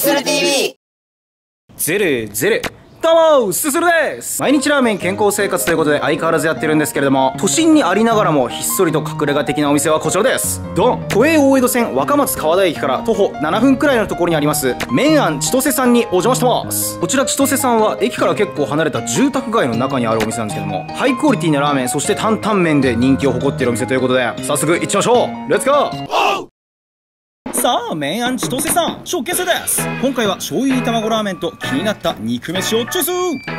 すする TV ゼルゼル。どうもすするです。毎日ラーメン健康生活ということで相変わらずやってるんですけれども都心にありながらもひっそりと隠れ家的なお店はこちらです。ドン。都営大江戸線若松川田駅から徒歩7分くらいのところにあります麺庵千歳さんにお邪魔してます。こちら千歳さんは駅から結構離れた住宅街の中にあるお店なんですけどもハイクオリティなラーメンそして担々麺で人気を誇っているお店ということで早速行っちゃいましょう。レッツゴーさあ、麺庵千歳さん、食券制です。今回は醤油煮卵ラーメンと気になった肉飯をチョイ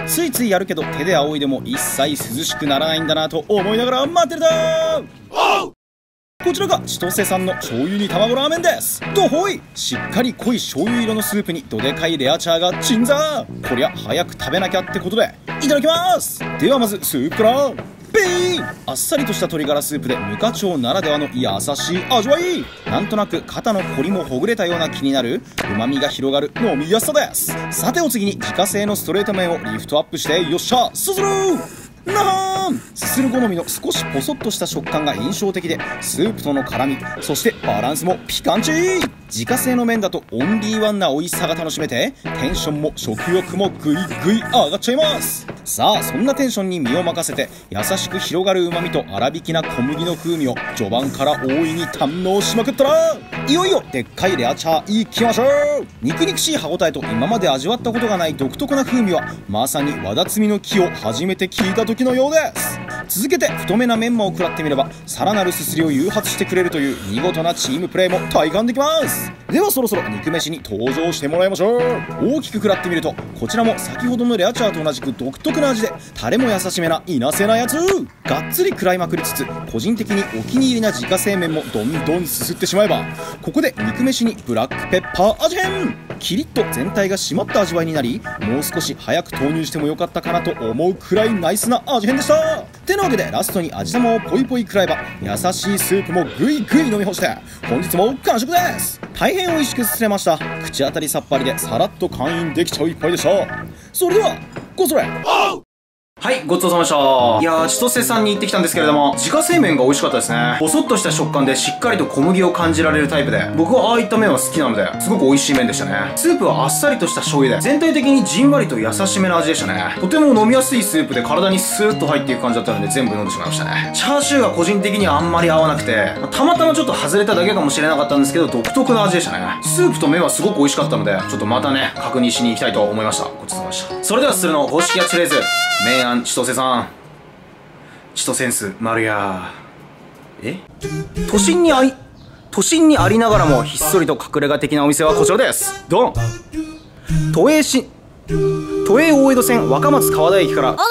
ス。ついついやるけど手で仰いでも一切涼しくならないんだなと思いながら待ってるだ。こちらが千歳さんの醤油煮卵ラーメンです。どほい。しっかり濃い醤油色のスープにどでかいレアチャーが鎮座。こりゃ早く食べなきゃってことでいただきます。ではまずスープからあっさりとした鶏ガラスープで無課長ならではの優しい味わい。なんとなく肩の凝りもほぐれたような気になる旨味が広がる飲みやすさです。さてお次に自家製のストレート麺をリフトアップしてよっしゃすするなはーん。すする好みの少しポソッとした食感が印象的でスープとの絡みそしてバランスもピカンチ。自家製の麺だとオンリーワンな美味しさが楽しめてテンションも食欲もグイグイ上がっちゃいます。さあそんなテンションに身を任せて優しく広がるうまみと粗挽きな小麦の風味を序盤から大いに堪能しまくったらいよいよでっかいレアチャーいきましょう。肉肉しい歯ごたえと今まで味わったことがない独特な風味はまさに和田摘みの木を初めて聞いた時のようです。続けて太めなメンマを食らってみればさらなるすすりを誘発してくれるという見事なチームプレーも体感できます。ではそろそろ肉飯に登場してもらいましょう。大きく食らってみるとこちらも先ほどのレアチャーと同じく独特な味でタレも優しめないなせなやつ。がっつり食らいまくりつつ個人的にお気に入りな自家製麺もどんどんすすってしまえばここで肉飯にブラックペッパー味変。キリッと全体が締まった味わいになりもう少し早く投入してもよかったかなと思うくらいナイスな味変でした。てなわけでラストに味玉をポイポイ食らえば優しいスープもぐいぐい飲み干して本日も完食です。大変美味しくすすれました。口当たりさっぱりでさらっと簡易できちゃう一杯でしたそれではごそれ。はい、ごちそうさまでした。いやー、千歳さんに行ってきたんですけれども、自家製麺が美味しかったですね。ボソッとした食感でしっかりと小麦を感じられるタイプで、僕はああいった麺は好きなので、すごく美味しい麺でしたね。スープはあっさりとした醤油で、全体的にじんわりと優しめな味でしたね。とても飲みやすいスープで体にスーッと入っていく感じだったので、全部飲んでしまいましたね。チャーシューが個人的にあんまり合わなくて、たまたまちょっと外れただけかもしれなかったんですけど、独特な味でしたね。スープと麺はすごく美味しかったので、ちょっとまたね、確認しに行きたいと思いました。ごちそうさまでした。それでは、するの公式キャッチレーズ、麺ん千歳さん。千歳センス丸や。え？都心にあい都心にありながらもひっそりと隠れ家的なお店はこちらです。ドン。都営し都営大江戸線若松川田駅から。お前